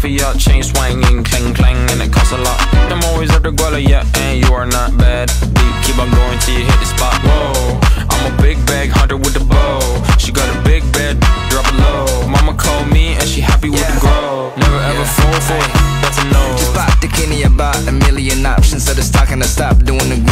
mafia, chain swinging, clang clang, and it costs a lot. I'm always at the guala, yeah, and you are not bad. Deep, keep on going till you hit the spot. Whoa, I'm a big bag hunter with the bow. She got a big bed, drop it low. Mama called me and she happy with the grow. Never ever fall for it, that's a no. Just pop the kidney about a million options. So the stock and I stop doing the